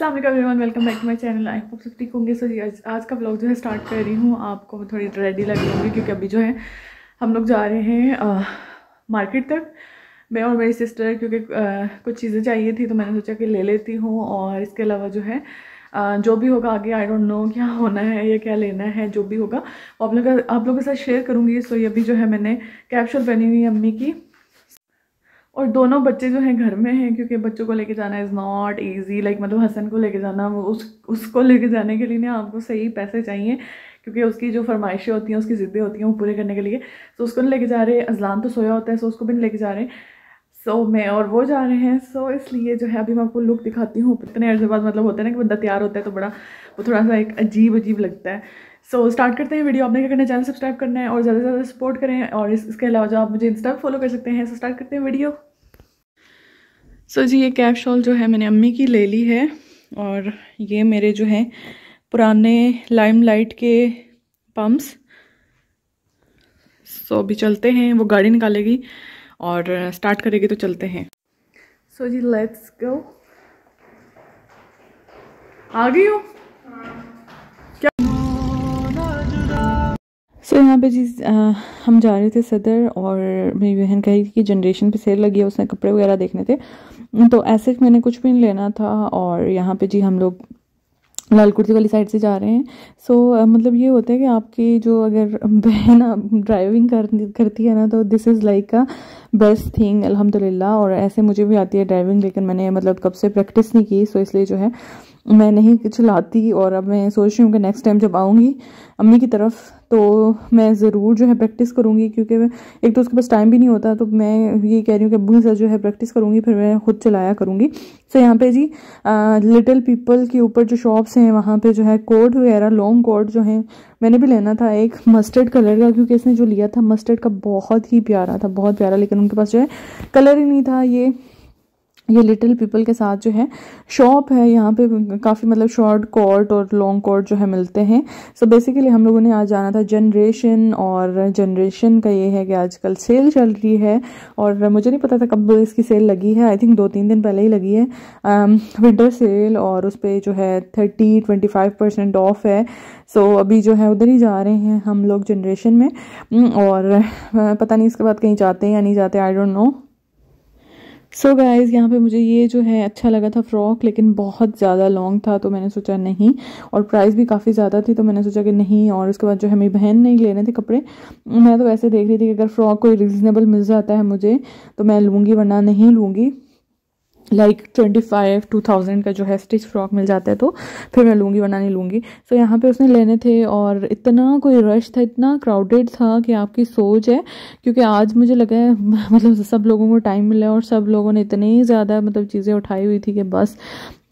वालेकुम everyone welcome back to my channel I hope सब ठीक होंगे। सो जी आज, आज का ब्लॉग जो है स्टार्ट कर रही हूँ। आपको मैं थोड़ी रेडी लग रही होंगी क्योंकि अभी जो है हम लोग जा रहे हैं आ, मार्केट तक। मैं और मेरी सिस्टर क्योंकि आ, कुछ चीज़ें चाहिए थी तो मैंने सोचा कि ले लेती हूँ। और इसके अलावा जो है आ, जो भी होगा आगे आई डोंट नो क्या होना है या क्या लेना है जो भी होगा आप लोग आप लोगों के साथ शेयर करूँगी। सो ये अभी जो है मैंने कैप्शल पहनी हुई अम्मी की। और दोनों बच्चे जो हैं घर में हैं, क्योंकि बच्चों को लेके जाना इज़ नॉट ईजी लाइक मतलब हसन को लेके जाना, वो उस, उसको लेके जाने के लिए ना आपको सही पैसे चाहिए, क्योंकि उसकी जो फरमाइशें होती हैं, उसकी ज़िद्दें होती हैं वो पूरे करने के लिए। तो उसको नहीं लेके जा रहे, अजलान तो सोया होता है सो उसको भी नहीं लेके जा रहे। सो मैं और वो जा रहे हैं सो इसलिए जो है अभी मैं आपको लुक दिखाती हूँ, इतने अर्जे बाद मतलब होता है ना कि बंदा तैयार होता है तो बड़ा, वो थोड़ा सा एक अजीब अजीब लगता है। सो so, स्टार्ट करते हैं वीडियो आपने क्या करना है? चैनल सब्सक्राइब करना है और ज़्यादा से ज़्यादा सपोर्ट करें और इस, इसके अलावा जो आप मुझे इंस्टा फॉलो कर सकते हैं सो स्टार्ट करते हैं वीडियो सो so, जी ये कैप शॉल जो है मैंने अम्मी की ले ली है और ये मेरे जो हैं पुराने लाइम लाइट के पम्प्स सो so, अभी चलते हैं वो गाड़ी निकालेगी और स्टार्ट करेगी तो चलते हैं। सो so, जी लेट्स गो आ गई हो? सो so, यहाँ पे जी हम जा रहे थे सदर और मेरी बहन कही थी कि जनरेशन पे सेल लगी है उसने कपड़े वगैरह देखने थे। तो ऐसे मैंने कुछ भी नहीं लेना था और यहाँ पे जी हम लोग लाल कुर्ती वाली साइड से जा रहे हैं। सो so, मतलब ये होता है कि आपकी जो अगर बहन ड्राइविंग कर करती है ना तो this is like a best thing अल्हम्दुलिल्लाह। और ऐसे मुझे भी आती है ड्राइविंग लेकिन मैंने मतलब कब से प्रैक्टिस नहीं की सो so इसलिए जो है मैं नहीं चलाती और अब मैं सोच रही हूँ कि नेक्स्ट टाइम जब आऊँगी अम्मी की तरफ़ तो मैं ज़रूर जो है प्रैक्टिस करूँगी क्योंकि एक तो उसके पास टाइम भी नहीं होता तो मैं ये कह रही हूँ कि अब्बू से जो है प्रैक्टिस करूँगी, फिर मैं खुद चलाया करूँगी। सो यहाँ पे जी लिटिल पीपल के ऊपर जो शॉप्स हैं, वहाँ पे जो है कोट वगैरह लॉन्ग कोट जो है, मैंने भी लेना था एक मस्टर्ड कलर का, क्योंकि इसने जो लिया था मस्टर्ड का बहुत ही प्यारा था, बहुत प्यारा, लेकिन उनके पास जो है कलर ही नहीं था ये। ये लिटिल पीपल के साथ जो है शॉप है यहाँ पे काफ़ी मतलब शॉर्ट कोट और लॉन्ग कोट जो है मिलते हैं। सो so बेसिकली हम लोगों ने आज जाना था जनरेशन और जनरेशन का ये है कि आजकल सेल चल रही है और मुझे नहीं पता था कब इसकी सेल लगी है। आई थिंक दो तीन दिन पहले ही लगी है। विंटर um, सेल और उस पर जो है thirty twenty five percent off है। सो so, अभी जो है उधर ही जा रहे हैं हम लोग जनरेशन में। और पता नहीं इसके बाद कहीं जाते हैं या नहीं जाते I don't know so so guys यहाँ पे मुझे ये जो है अच्छा लगा था फ्रॉक, लेकिन बहुत ज़्यादा लॉन्ग था तो मैंने सोचा नहीं। और प्राइस भी काफ़ी ज़्यादा थी तो मैंने सोचा कि नहीं, और उसके बाद जो है, मेरी बहन नहीं लेने थे कपड़े। मैं तो वैसे देख रही थी कि अगर फ्रॉक कोई रिजनेबल मिल जाता है मुझे तो मैं लूँगी, वरना नहीं लूँगी। Like twenty five two thousand का जो है स्टिच फ्रॉक मिल जाता है तो फिर मैं लूँगी वरना नहीं लूँगी। सो so, यहाँ पे उसने लेने थे और इतना कोई रश था इतना क्राउडेड था कि आपकी सोच है क्योंकि आज मुझे लगा है मतलब सब लोगों को टाइम मिला और सब लोगों ने इतनी ज़्यादा मतलब चीज़ें उठाई हुई थी कि बस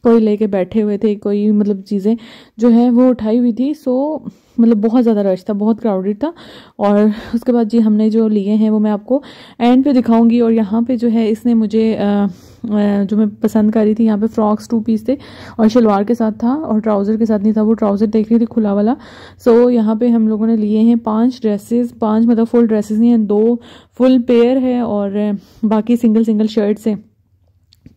कोई लेके बैठे हुए थे कोई मतलब चीज़ें जो है वो उठाई हुई थी। सो मतलब बहुत ज़्यादा रश था बहुत क्राउडेड था। और उसके बाद जी हमने जो लिए हैं वो मैं आपको एंड पे दिखाऊँगी। और यहाँ पे जो है इसने मुझे आ, जो मैं पसंद कर रही थी यहाँ पे फ्रॉक्स टू पीस थे। और शलवार के साथ था और ट्राउज़र के साथ नहीं था वो ट्राउज़र देख रही थी खुला वाला। सो यहाँ पे हम लोगों ने लिए हैं पाँच ड्रेसेस पाँच मतलब फुल ड्रेसेस नहीं हैं दो फुल पेयर है और बाकी सिंगल सिंगल शर्ट्स हैं।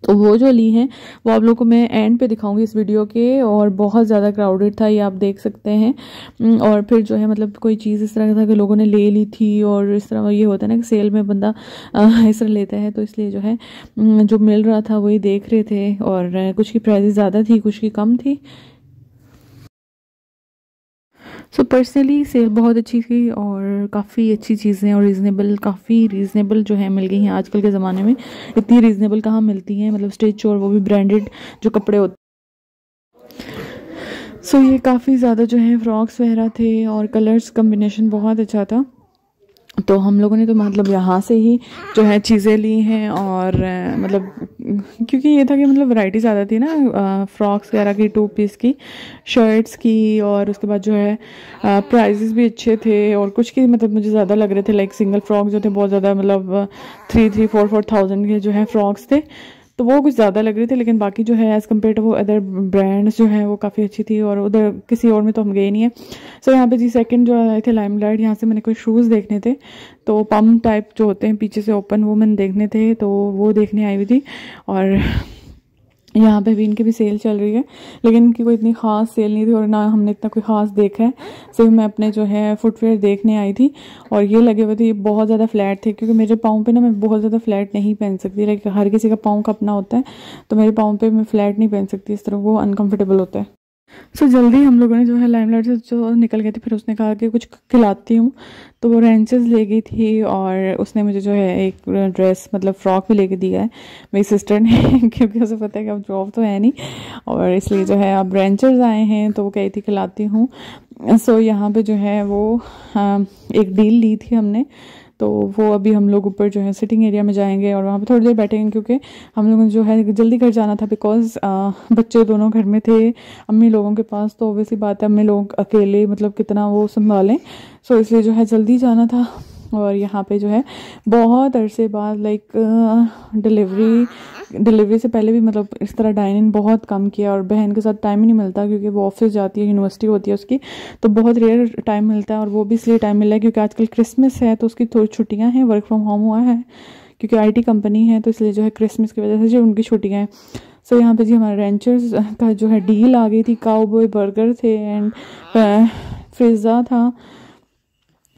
वो जो ली हैं, वो आप लोगों को मैं एंड पे दिखाऊँगी इस वीडियो के और बहुत ज़्यादा क्राउडेड था ये आप देख सकते हैं। और फिर जो है मतलब कोई चीज़ इस तरह का था कि लोगों ने ले ली थी और इस तरह ये होता है ना कि सेल में बंदा इस तरह लेता है तो इसलिए जो है जो मिल रहा था वही देख रहे थे और कुछ की प्राइजेज़ ज़्यादा थी, कुछ की कम थी। सो पर्सनली सेल बहुत अच्छी थी और काफ़ी अच्छी चीज़ें और रीज़नेबल काफ़ी रीज़नेबल जो है मिल गई हैं आजकल के ज़माने में। इतनी रीज़नेबल कहाँ मिलती हैं? मतलब स्टिच और वो भी ब्रांडेड जो कपड़े होते सो so, ये काफ़ी ज़्यादा जो है फ्रॉक्स वगैरह थे और कलर्स कम्बिनेशन बहुत अच्छा था। तो हम लोगों ने तो मतलब यहाँ से ही जो है चीज़ें ली हैं और मतलब क्योंकि ये था कि मतलब वैरायटी ज़्यादा थी ना फ्रॉक्स वगैरह की टू पीस की शर्ट्स की और उसके बाद जो है प्राइजेस भी अच्छे थे और कुछ की मतलब मुझे ज़्यादा लग रहे थे लाइक सिंगल फ्रॉक जो थे बहुत ज़्यादा मतलब three three four four thousand के जो है फ्रॉक्स थे। तो वो कुछ ज़्यादा लग रही थी लेकिन बाकी जो है एज़ कंपेयर टू वो अदर ब्रांड्स जो हैं वो काफ़ी अच्छी थी और उधर किसी और में तो हम गए नहीं है। सो so, यहाँ पे जी सेकंड जो आए थे लाइम लाइट यहाँ से मैंने कोई शूज़ देखने थे। तो पम्प टाइप जो होते हैं पीछे से ओपन वो मैंने देखने थे तो वो देखने आई हुई थी। और यहाँ पे भी इनकी भी सेल चल रही है, लेकिन इनकी कोई इतनी ख़ास सेल नहीं थी और ना हमने इतना कोई ख़ास देखा है। सिर्फ़ मैं अपने जो है फुटवेयर देखने आई थी और ये लगे हुए थे, ये बहुत ज़्यादा फ्लैट थे, क्योंकि मेरे पाँव पे ना मैं बहुत ज़्यादा फ्लैट नहीं पहन सकती। लाइक हर किसी का पाँव का अपना होता है तो मेरे पाँव पर मैं फ्लैट नहीं पहन सकती, इस तरह वो अनकम्फर्टेबल होता है। सो so, जल्दी हम लोगों ने जो है लाइमलाइट से जो निकल गए थे फिर उसने कहा कि कुछ खिलाती हूँ। तो वो रेंचेस ले गई थी और उसने मुझे जो है एक ड्रेस मतलब फ़्रॉक भी लेके दिया है। मेरी सिस्टर ने क्योंकि उसे पता है कि अब जॉब तो है नहीं। और इसलिए जो है अब रेंचर्स आए हैं तो वो कही थी खिलाती हूँ। सो so, यहाँ पे जो है वो एक डील ली थी हमने। तो वो अभी हम लोग ऊपर जो है सिटिंग एरिया में जाएँगे और वहाँ पे थोड़ी देर बैठेंगे क्योंकि हम लोगों ने जो है जल्दी घर जाना था बिकॉज़ बच्चे दोनों घर में थे अम्मी लोगों के पास तो ओबियसली बात है अम्मी लोग अकेले मतलब कितना वो संभालें। सो so, इसलिए जो है जल्दी जाना था। और यहाँ पे जो है बहुत अरसे बाद लाइक डिलीवरी डिलीवरी से पहले भी मतलब इस तरह डाइन इन बहुत कम किया और बहन के साथ टाइम ही नहीं मिलता क्योंकि वो ऑफ़िस जाती है यूनिवर्सिटी होती है उसकी तो बहुत रेयर टाइम मिलता है और वो भी इसलिए टाइम मिला है क्योंकि आजकल क्रिसमस है तो उसकी थोड़ी छुट्टियाँ हैं वर्क फ्रॉम होम हुआ है क्योंकि आईटी कंपनी है तो इसलिए जो है क्रिसमस की वजह से जो उनकी छुट्टियाँ हैं। सो so, यहाँ पे जी हमारे रेंचर्स का जो है डील आ गई थी काउ बॉय बर्गर थे एंड फ्रिज़ा था।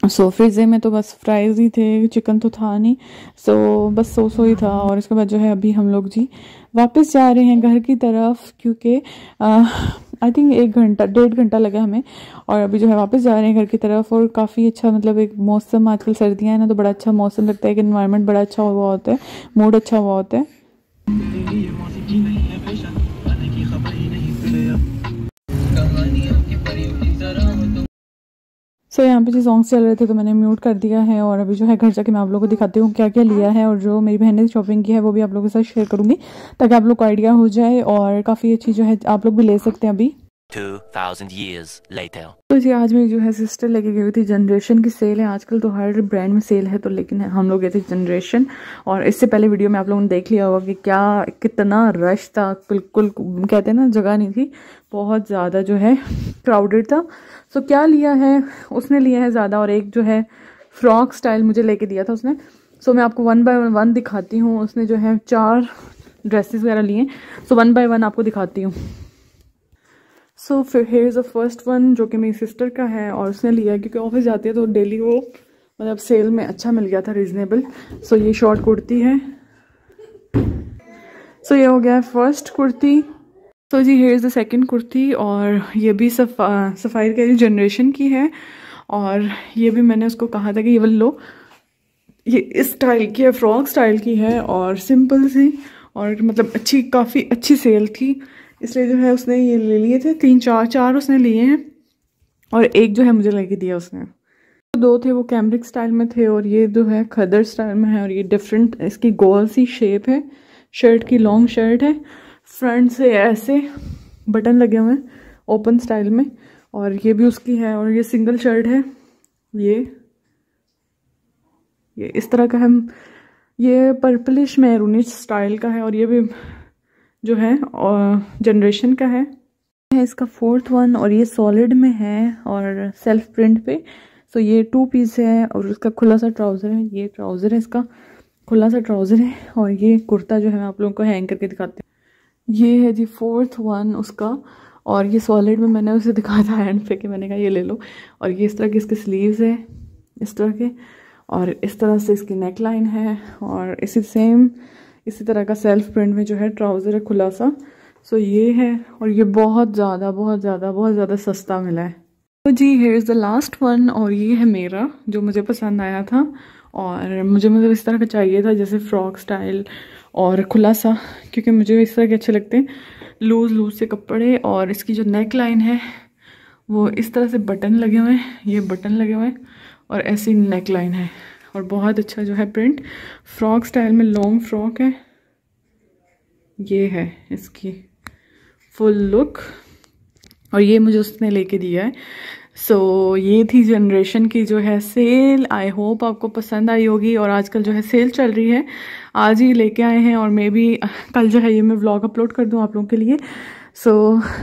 सो so, फ्रिजे में तो बस फ्राइज़ ही थे चिकन तो था नहीं। सो so, बस सो सो ही था और इसके बाद जो है अभी हम लोग जी वापस जा रहे हैं घर की तरफ़ क्योंकि आई थिंक एक घंटा डेढ़ घंटा लगा हमें और अभी जो है वापस जा रहे हैं घर की तरफ़ और काफ़ी अच्छा मतलब एक मौसम आजकल सर्दियाँ हैं ना तो बड़ा अच्छा मौसम लगता है कि इन्वायरमेंट बड़ा अच्छा हुआ होता है मूड अच्छा हुआ होता है। पे जो सॉन्ग्स चल रहे थे तो मैंने म्यूट कर दिया है और अभी जो है घर जाके मैं आप लोगों को दिखाती हूँ क्या क्या लिया है और जो मेरी बहन ने शॉपिंग की है, वो भी आप लोगों के साथ शेयर करूँगी, ताकि आप लोग को आइडिया हो जाए और काफ़ी अच्छी जो है आप लोग भी ले सकते हैं अभी। 2000 years later. तो जी, आज मेरी जो है सिस्टर लेके गई थी जनरेशन की सेल है। आजकल तो हर ब्रांड में सेल है तो लेकिन हम लोग गए थे जनरेशन और इससे पहले वीडियो में आप लोगों ने देख लिया होगा कि क्या, कितना रश था। बिल्कुल, कहते हैं ना, जगह नहीं थी। बहुत ज़्यादा जो है क्राउडेड था। सो क्या लिया है? उसने लिया है ज़्यादा। और एक जो है फ्रॉक स्टाइल मुझे लेके दिया था उसने। सो मैं आपको वन बाय वन दिखाती हूँ। उसने जो है चार ड्रेसेस वगैरह लिए। सो वन बाय वन आपको दिखाती हूँ। सो फिर here is a first one जो कि मेरी सिस्टर का है और उसने लिया है क्योंकि ऑफ़िस जाती है तो डेली वो मतलब सेल में अच्छा मिल गया था रिजनेबल सो so, ये शॉर्ट कुर्ती है। सो so, ये हो गया फ़र्स्ट कुर्ती। तो जी here is the second kurti और ये भी सफ़ा सफ़ाई का जनरेशन की है। और ये भी मैंने उसको कहा था कि ये लो ये इस स्टाइल की है फ्रॉक स्टाइल की है और सिंपल सी और मतलब अच्छी काफ़ी अच्छी सेल थी। इसलिए जो है उसने ये ले लिए थे, तीन चार चार उसने लिए हैं और एक जो है मुझे लेके दिया उसने। तो दो थे वो कैमरिक स्टाइल में थे और ये जो है खदर स्टाइल में है और ये डिफरेंट इसकी गोल सी शेप है शर्ट की लॉन्ग शर्ट है फ्रंट से ऐसे बटन लगे हुए हैं ओपन स्टाइल में और ये भी उसकी है और ये सिंगल शर्ट है, ये ये इस तरह का है। ये पर्पलिश मैरूनिश स्टाइल का है और ये भी जो है जनरेशन का है। है इसका फोर्थ वन और ये सॉलिड में है और सेल्फ प्रिंट पे। सो ये टू पीस है और उसका खुला सा ट्राउज़र है। ये ट्राउज़र है इसका। खुला सा ट्राउज़र है और ये कुर्ता जो है मैं आप लोगों को हैंग करके दिखाती हूँ। ये है जी फोर्थ वन उसका और ये सॉलिड में मैंने उसे दिखाया था हैंड पे कि मैंने कहा, ये ले लो। और ये इस तरह के इसके स्लीव्स है, इस तरह के। और इस तरह से इसकी नेक लाइन है और इसी सेम इसी तरह का सेल्फ प्रिंट में जो है ट्राउज़र है खुला सा सो ये है और ये बहुत ज़्यादा बहुत ज़्यादा बहुत ज़्यादा सस्ता मिला है। तो जी here is the last one और ये है मेरा, जो मुझे पसंद आया था। और मुझे मतलब इस तरह का चाहिए था, जैसे फ्रॉक स्टाइल और खुला सा क्योंकि मुझे इस तरह के अच्छे लगते हैं। लूज़ लूज़ से कपड़े और इसकी जो नेक लाइन है, वो इस तरह से बटन लगे हुए हैं, ये बटन लगे हुए हैं और ऐसी नेक लाइन है। और बहुत अच्छा जो है प्रिंट फ्रॉक स्टाइल में लॉन्ग फ्रॉक है। ये है इसकी फुल लुक और ये मुझे उसने लेके दिया है। सो so, ये थी जनरेशन की जो है सेल आई होप आपको पसंद आई होगी और आजकल जो है सेल चल रही है। आज ही लेके आए हैं और मे बी कल जो है ये मैं व्लॉग अपलोड कर दूँ आप लोगों के लिए। सो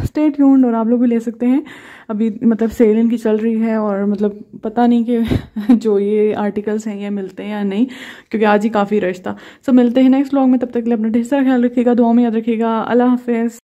स्टेट ट्यून्ड और आप लोग भी ले सकते हैं। अभी मतलब सेल इनकी चल रही है और मतलब पता नहीं कि जो ये आर्टिकल्स हैं ये मिलते हैं या नहीं क्योंकि आज ही काफ़ी रश था। सो so, मिलते हैं नेक्स्ट ब्लॉग में। तब तक के लिए अपना ढेर सारा ख्याल रखिएगा दुआ में याद रखिएगा। अल्लाह हाफिज़।